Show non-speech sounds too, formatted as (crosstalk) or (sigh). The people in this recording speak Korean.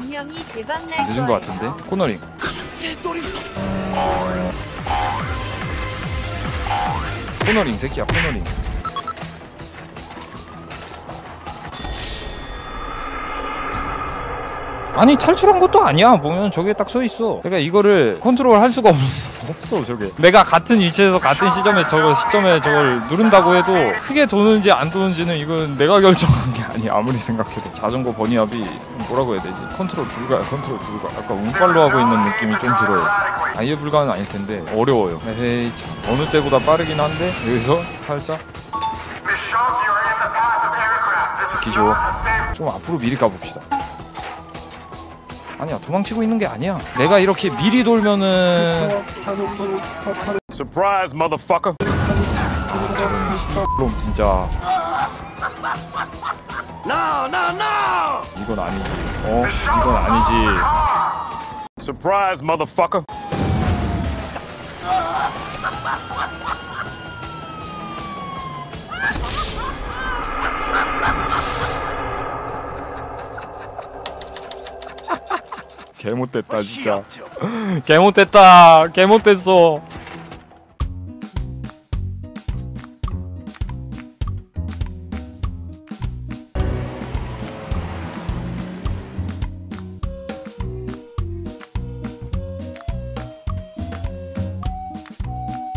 분명히 대박 날 늦은 것 같은데? 코너링. 코너링 새끼야 코너링 아니 탈출한 것도 아니야. 보면 저게 딱 서 있어. 그러니까 이거를 컨트롤 할 수가 없, (laughs) 없어 저게. 내가 같은 위치에서 같은 시점에 저거 시점에 저걸 누른다고 해도 크게 도는지 안 도는지는 이건 내가 결정한 게 아니야 아무리 생각해도. 자전거 bunny hop이 뭐라고 해야 되지? 컨트롤 불가 컨트롤 불가. 약간 운빨로 하고 있는 느낌이 좀 들어요. 아예 불가는 아닐 텐데. 어려워요. 에이 참. 어느 때보다 빠르긴 한데 여기서 살짝. 기죠. 좀 앞으로 미리 가봅시다 아니야 도망치고 있는 게 아니야 내가 이렇게 미리 돌면은 Surprise, motherfucker. 그럼 진짜 이건 아니지 어 이건 아니지 Surprise, motherfucker. 개못됐다 진짜. 개못됐다 (laughs) 개못됐어